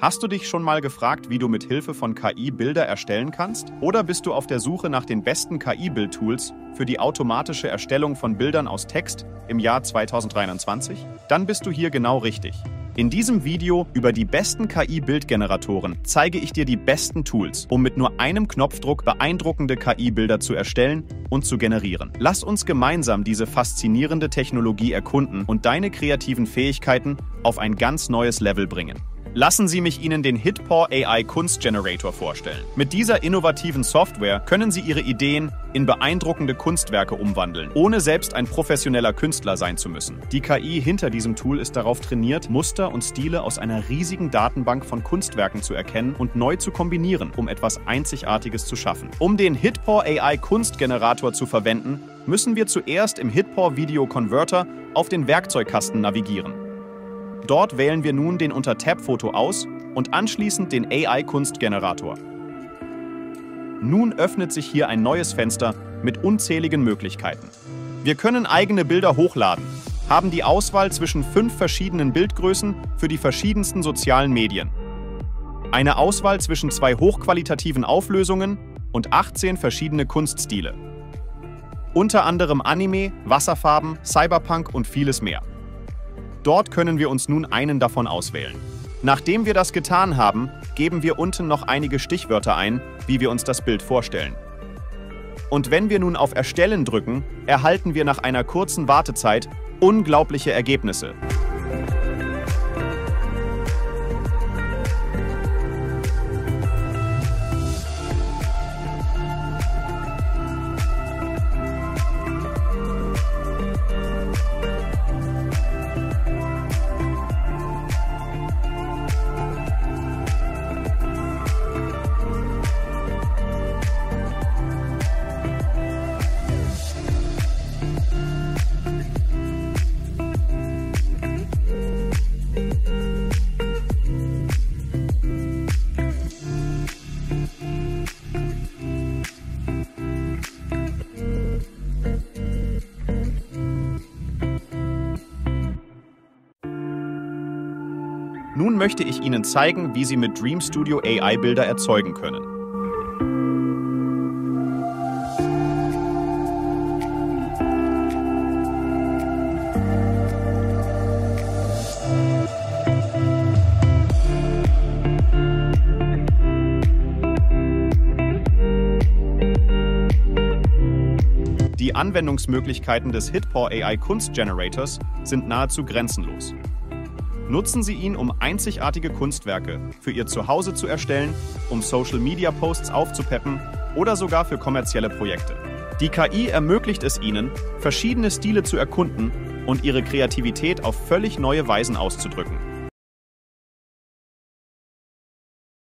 Hast du dich schon mal gefragt, wie du mit Hilfe von KI Bilder erstellen kannst? Oder bist du auf der Suche nach den besten KI-Bildtools für die automatische Erstellung von Bildern aus Text im Jahr 2023? Dann bist du hier genau richtig. In diesem Video über die besten KI-Bildgeneratoren zeige ich dir die besten Tools, um mit nur einem Knopfdruck beeindruckende KI-Bilder zu erstellen und zu generieren. Lass uns gemeinsam diese faszinierende Technologie erkunden und deine kreativen Fähigkeiten auf ein ganz neues Level bringen. Lassen Sie mich Ihnen den Hitpaw AI Kunstgenerator vorstellen. Mit dieser innovativen Software können Sie Ihre Ideen in beeindruckende Kunstwerke umwandeln, ohne selbst ein professioneller Künstler sein zu müssen. Die KI hinter diesem Tool ist darauf trainiert, Muster und Stile aus einer riesigen Datenbank von Kunstwerken zu erkennen und neu zu kombinieren, um etwas Einzigartiges zu schaffen. Um den Hitpaw AI Kunstgenerator zu verwenden, müssen wir zuerst im Hitpaw Video Converter auf den Werkzeugkasten navigieren. Dort wählen wir nun den unter Tab-Foto aus und anschließend den AI-Kunstgenerator. Nun öffnet sich hier ein neues Fenster mit unzähligen Möglichkeiten. Wir können eigene Bilder hochladen, haben die Auswahl zwischen fünf verschiedenen Bildgrößen für die verschiedensten sozialen Medien, eine Auswahl zwischen zwei hochqualitativen Auflösungen und 18 verschiedene Kunststile. Unter anderem Anime, Wasserfarben, Cyberpunk und vieles mehr. Dort können wir uns nun einen davon auswählen. Nachdem wir das getan haben, geben wir unten noch einige Stichwörter ein, wie wir uns das Bild vorstellen. Und wenn wir nun auf Erstellen drücken, erhalten wir nach einer kurzen Wartezeit unglaubliche Ergebnisse. Nun möchte ich Ihnen zeigen, wie Sie mit Dream Studio AI Bilder erzeugen können. Die Anwendungsmöglichkeiten des Hitpaw AI Kunstgenerators sind nahezu grenzenlos. Nutzen Sie ihn, um einzigartige Kunstwerke für Ihr Zuhause zu erstellen, um Social-Media-Posts aufzupeppen oder sogar für kommerzielle Projekte. Die KI ermöglicht es Ihnen, verschiedene Stile zu erkunden und Ihre Kreativität auf völlig neue Weisen auszudrücken.